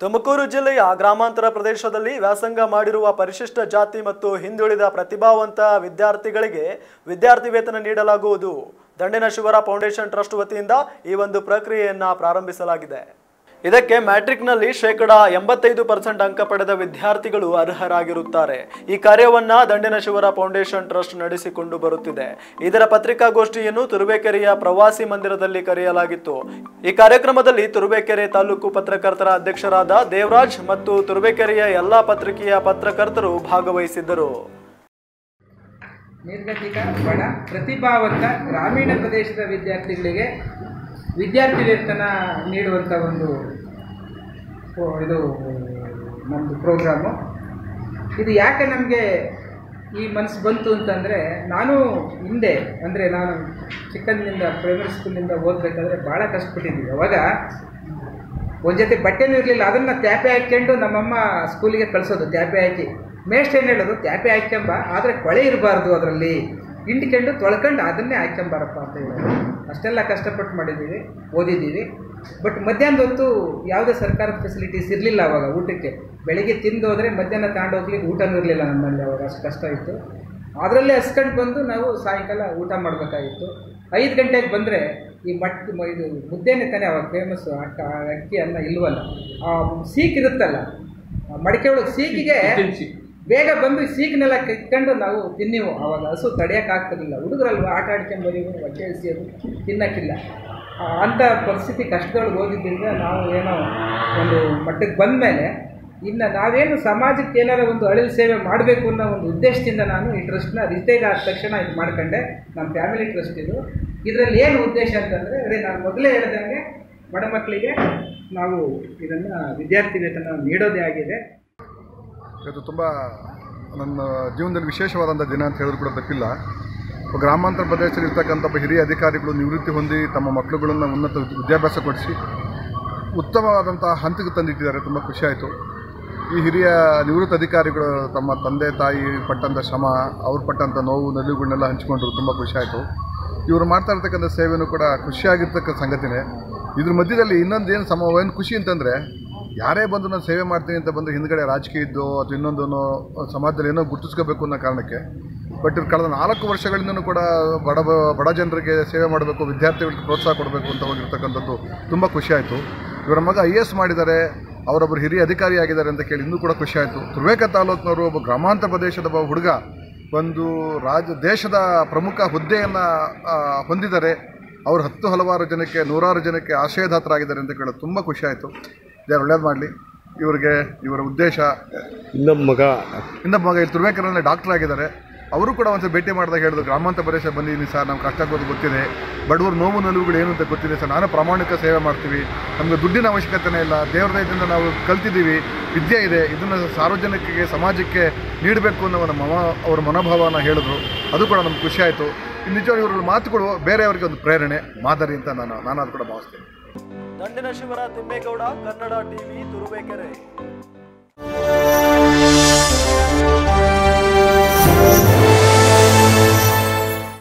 ತುಮಕೂರು ಜಿಲ್ಲೆಯ ಗ್ರಾಮಾಂತರ ಪ್ರದೇಶದಲ್ಲಿ ವ್ಯಾಸಂಗ ಮಾಡಿರುವ ಪರಿಶಿಷ್ಟ ಜಾತಿ ಮತ್ತು ಹಿಂದುಳಿದ ಪ್ರತಿಭಾವಂತ ವಿದ್ಯಾರ್ಥಿಗಳಿಗೆ ವಿದ್ಯಾರ್ಥಿ ವೇತನ ನೀಡಲಾಗುವುದು. ದಂಡಿನ ಶಿವರ ಫೌಂಡೇಶನ್ ಟ್ರಸ್ಟ್ ವತಿಯಿಂದ ಈ ಒಂದು ಪ್ರಕ್ರಿಯೆಯನ್ನು ಪ್ರಾರಂಭಿಸಲಾಗಿದೆ. ಇದಕ್ಕೆ ಮ್ಯಾಟ್ರಿಕ್ನಲ್ಲಿ ಶೇಕಡ ಎಂಬತ್ತೈದು ಪರ್ಸೆಂಟ್ ಅಂಕ ಪಡೆದ ವಿದ್ಯಾರ್ಥಿಗಳು ಅರ್ಹರಾಗಿರುತ್ತಾರೆ. ಈ ಕಾರ್ಯವನ್ನ ದಂಡಿನ ಶಿವರ ಫೌಂಡೇಶನ್ ಟ್ರಸ್ಟ್ ನಡೆಸಿಕೊಂಡು ಬರುತ್ತಿದೆ. ಇದರ ಪತ್ರಿಕಾಗೋಷ್ಠಿಯನ್ನು ತುರುವೇಕೆರೆಯ ಪ್ರವಾಸಿ ಮಂದಿರದಲ್ಲಿ ಕರೆಯಲಾಗಿತ್ತು. ಈ ಕಾರ್ಯಕ್ರಮದಲ್ಲಿ ತುರುವೇಕೆರೆ ತಾಲೂಕು ಪತ್ರಕರ್ತರ ಅಧ್ಯಕ್ಷರಾದ ದೇವರಾಜ್ ಮತ್ತು ತುರುವೇಕೆರೆಯ ಎಲ್ಲಾ ಪತ್ರಿಕೆಯ ಪತ್ರಕರ್ತರು ಭಾಗವಹಿಸಿದ್ದರು. ನಿರ್ಗತಿಕ, ಬಡ, ಪ್ರತಿಭಾವಂತ ಗ್ರಾಮೀಣ ಪ್ರದೇಶದ ವಿದ್ಯಾರ್ಥಿಗಳಿಗೆ ವಿದ್ಯಾರ್ಥಿ ವೇತನ ನೀಡುವಂಥ ಒಂದು ಇದು ನಮ್ಮದು ಪ್ರೋಗ್ರಾಮು ಇದು ಯಾಕೆ ನಮಗೆ ಈ ಮನಸ್ಸು ಬಂತು ಅಂತಂದರೆ, ನಾನು ಹಿಂದೆ, ಅಂದರೆ ನಾನು ಚಿಕ್ಕಂದಿನಿಂದ ಪ್ರೈಮರಿ ಸ್ಕೂಲಿಂದ ಓದಬೇಕಾದ್ರೆ ಭಾಳ ಕಷ್ಟಪಟ್ಟಿದ್ದೀವಿ ಅವಾಗ ಒಂದು ಜೊತೆ ಬಟ್ಟೆನೂ ಇರಲಿಲ್ಲ. ಅದನ್ನು ತ್ಯಾಪೆ ಹಾಕ್ಕೊಂಡು ನಮ್ಮಮ್ಮ ಸ್ಕೂಲಿಗೆ ಕಳಿಸೋದು, ತ್ಯಾಪೆ ಹಾಕಿ. ಮೇಷ್ಟ್ ಏನು ಹೇಳೋದು? ತ್ಯಾಪೆ ಹಾಕ್ಯಂಬ, ಆದರೆ ಕೊಳೆ ಇರಬಾರ್ದು ಅದರಲ್ಲಿ. ಹಿಂಡ್ಕೊಂಡು ತೊಳ್ಕೊಂಡು ಅದನ್ನೇ ಹಾಕ್ಯಂಬಾರಪ್ಪ ಅಂತ ಹೇಳಿದ್ರು ಅಷ್ಟೆಲ್ಲ ಕಷ್ಟಪಟ್ಟು ಮಾಡಿದ್ದೀವಿ, ಓದಿದ್ದೀವಿ. ಬಟ್ ಮಧ್ಯಾಹ್ನದ ಹೊತ್ತು ಯಾವುದೇ ಸರ್ಕಾರದ ಫೆಸಿಲಿಟೀಸ್ ಇರಲಿಲ್ಲ ಅವಾಗ ಊಟಕ್ಕೆ. ಬೆಳಿಗ್ಗೆ ತಿಂದು ಹೋದರೆ ಮಧ್ಯಾಹ್ನ ತಗೊಂಡೋಗ್ಲಿಕ್ಕೆ ಊಟನೂ ಇರಲಿಲ್ಲ ನಮ್ಮಲ್ಲಿ ಅವಾಗ, ಅಷ್ಟು ಕಷ್ಟ ಇತ್ತು. ಅದರಲ್ಲೇ ಹಸ್ಕೊಂಡು ಬಂದು ನಾವು ಸಾಯಂಕಾಲ ಊಟ ಮಾಡಬೇಕಾಗಿತ್ತು. ಐದು ಗಂಟೆಗೆ ಬಂದರೆ ಈ ಮಟ್ ಇದು ಮುದ್ದೆನೇ ತಾನೇ ಅವಾಗ ಫೇಮಸ್ ಅಕ್ಕ ಅಕ್ಕಿ ಅನ್ನ ಇಲ್ವಲ್ಲ? ಆ ಸೀಕ್ ಇರುತ್ತಲ್ಲ? ಮಡಿಕೆ ಒಳಗೆ ಸೀಕಿಗೆ ಬೇಗ ಬಂದು ಸೀಕ್ನೆಲ್ಲ ಕಿತ್ಕೊಂಡು ನಾವು ತಿನ್ನಿವು. ಆವಾಗ ಹಸು ತಡೆಯೋಕ್ಕಾಗ್ತಿರ್ಲಿಲ್ಲ ಹುಡುಗರಲ್ವ, ಆಟ ಆಡ್ಕೊಂಡು ಬರೀವು ಹೊಟ್ಟೆ ಹಸಿಯೋದು, ತಿನ್ನಕ್ಕಿಲ್ಲ. ಅಂಥ ಪರಿಸ್ಥಿತಿ ಕಷ್ಟದೊಳಗೆ ಹೋಗಿದ್ದರಿಂದ ನಾವು ಏನೋ ಒಂದು ಮಟ್ಟಕ್ಕೆ ಬಂದ ಮೇಲೆ ಇನ್ನು ನಾವೇನು ಸಮಾಜಕ್ಕೆ ಏನಾರ ಒಂದು ಅಳಿಲು ಸೇವೆ ಮಾಡಬೇಕು ಅನ್ನೋ ಒಂದು ಉದ್ದೇಶದಿಂದ ನಾನು ಈ ಟ್ರಸ್ಟ್ನ ರಿಟೈರ್ ಆದ ತಕ್ಷಣ ಇದು ಮಾಡ್ಕೊಂಡೆ. ನಮ್ಮ ಫ್ಯಾಮಿಲಿ ಟ್ರಸ್ಟ್ ಇದು. ಇದರಲ್ಲಿ ಏನು ಉದ್ದೇಶ ಅಂತಂದರೆ ಅದೇ ನಾನು ಮೊದಲೇ ಹೇಳಿದಂಗೆ ಬಡ ಮಕ್ಕಳಿಗೆ ನಾವು ಇದನ್ನು ವಿದ್ಯಾರ್ಥಿ ವೇತನ ನೀಡೋದೇ ಆಗಿದೆ. ಇದು ತುಂಬ ನನ್ನ ಜೀವನದಲ್ಲಿ ವಿಶೇಷವಾದಂಥ ದಿನ ಅಂತ ಹೇಳಿದ್ರು ಕೂಡ ತಪ್ಪಿಲ್ಲ ಗ್ರಾಮಾಂತರ ಪ್ರದೇಶದಲ್ಲಿ ಇರ್ತಕ್ಕಂಥ ಒಬ್ಬ ಹಿರಿಯ ಅಧಿಕಾರಿಗಳು ನಿವೃತ್ತಿ ಹೊಂದಿ ತಮ್ಮ ಮಕ್ಕಳುಗಳನ್ನು ಉನ್ನತ ವಿದ್ಯಾಭ್ಯಾಸ ಕೊಡಿಸಿ ಉತ್ತಮವಾದಂಥ ಹಂತಕ್ಕೆ ತಂದಿಟ್ಟಿದ್ದಾರೆ. ತುಂಬ ಖುಷಿಯಾಯಿತು ಈ ಹಿರಿಯ ನಿವೃತ್ತ ಅಧಿಕಾರಿಗಳು ತಮ್ಮ ತಂದೆ, ತಾಯಿ ಪಟ್ಟಂಥ ಶ್ರಮ, ಅವ್ರು ಪಟ್ಟಂಥ ನೋವು ನಲಿವುಗಳನ್ನೆಲ್ಲ ಹಂಚಿಕೊಂಡ್ರು. ತುಂಬ ಖುಷಿಯಾಯಿತು ಇವರು ಮಾಡ್ತಾ ಇರ್ತಕ್ಕಂಥ ಸೇವೆಯೂ ಕೂಡ ಖುಷಿಯಾಗಿರ್ತಕ್ಕಂಥ ಸಂಗತಿನೇ. ಇದ್ರ ಮಧ್ಯದಲ್ಲಿ ಇನ್ನೊಂದು ಏನು ಸಮ ಏನು ಖುಷಿ ಅಂತಂದರೆ ಯಾರೇ ಬಂದು ನಾನು ಸೇವೆ ಮಾಡ್ತೀನಿ ಅಂತ ಬಂದರೆ ಹಿಂದ್ಗಡೆ ರಾಜಕೀಯ ಇದ್ದೋ ಅಥವಾ ಇನ್ನೊಂದೋ ಸಮಾಜದಲ್ಲಿ ಏನೋ ಗುರುತಿಸ್ಕೋಬೇಕು ಅನ್ನೋ ಕಾರಣಕ್ಕೆ. ಬಟ್ ಇವ್ರು ಕಳೆದ ನಾಲ್ಕು ವರ್ಷಗಳಿಂದನೂ ಕೂಡ ಬಡ ಬಡ ಜನರಿಗೆ ಸೇವೆ ಮಾಡಬೇಕು, ವಿದ್ಯಾರ್ಥಿಗಳಿಗೆ ಪ್ರೋತ್ಸಾಹ ಕೊಡಬೇಕು ಅಂತ ಹೋಗಿರ್ತಕ್ಕಂಥದ್ದು ತುಂಬ ಖುಷಿಯಾಯಿತು ಇವರ ಮಗ ಐ ಎಸ್ ಮಾಡಿದ್ದಾರೆ ಅವರೊಬ್ಬರು ಹಿರಿಯ ಅಧಿಕಾರಿಯಾಗಿದ್ದಾರೆ ಅಂತ ಕೇಳಿ ಇನ್ನೂ ಕೂಡ ಖುಷಿಯಾಯಿತು ತುರ್ವೇಕ ತಾಲೂಕಿನವರು ಒಬ್ಬ ಗ್ರಾಮಾಂತರ ಪ್ರದೇಶದ ಒಬ್ಬ ಹುಡುಗ ಒಂದು ರಾಜ, ದೇಶದ ಪ್ರಮುಖ ಹುದ್ದೆಯನ್ನು ಹೊಂದಿದ್ದಾರೆ. ಅವರು ಹತ್ತು ಹಲವಾರು ಜನಕ್ಕೆ, ನೂರಾರು ಜನಕ್ಕೆ ಆಶಯದಾತರಾಗಿದ್ದಾರೆ ಅಂತ ಕೇಳೋದು ತುಂಬ ಖುಷಿಯಾಯಿತು ದೇವ್ರು ಒಳ್ಳೇದು ಮಾಡಲಿ? ಇವರಿಗೆ ಇವರ ಉದ್ದೇಶ. ಇನ್ನೊಬ್ಬ ಮಗ. ಇನ್ನೊಬ್ಬ ಮಗ ಇಲ್ಲಿ ತುರ್ಬೇಕರಲ್ಲಿ ಡಾಕ್ಟರ್ ಆಗಿದ್ದಾರೆ. ಅವರು ಕೂಡ ಒಂದ್ಸಲ ಭೇಟಿ ಮಾಡಿದಾಗ ಹೇಳಿದ್ರು ಗ್ರಾಮಾಂತರ ಪ್ರದೇಶ ಬಂದಿದ್ದೀನಿ ಸರ್ ನಮ್ಗೆ ಕಷ್ಟ ಆಗೋದು ಗೊತ್ತಿದೆ. ಬಡವರು ನೋವು ನಲುವುಗಳು ಏನು ಅಂತ ಗೊತ್ತಿದೆ ಸರ್. ನಾನು ಪ್ರಾಮಾಣಿಕ ಸೇವೆ ಮಾಡ್ತೀವಿ. ನಮಗೆ ದುಡ್ಡಿನ ಅವಶ್ಯಕತೆನೇ ಇಲ್ಲ. ದೇವ್ರ ದಯದಿಂದ ನಾವು ಕಲ್ತಿದ್ದೀವಿ. ವಿದ್ಯೆ ಇದೆ. ಇದನ್ನು ಸಾರ್ವಜನಿಕರಿಗೆ ಸಮಾಜಕ್ಕೆ ನೀಡಬೇಕು ಅನ್ನೋ ನಮ್ಮ ಮನ- ಅವರ ಮನೋಭಾವನ ಹೇಳಿದ್ರು. ಅದು ಕೂಡ ನಮ್ಗೆ ಖುಷಿಯಾಯಿತು ನಿಜವಾಗಿ ಇವ್ರ ಮಾತುಗಳು ಬೇರೆಯವರಿಗೆ ಒಂದು ಪ್ರೇರಣೆ ಮಾದರಿ ಅಂತ ನಾನು ನಾನು ಅದು ಕೂಡ ಭಾವಿಸ್ತೇನೆ. ದಂಡಿನ ಶಿವರ ತಿಮ್ಮೇಗೌಡ ಕನ್ನಡ ಟಿವಿ ತುರುವೇಕೆರೆ.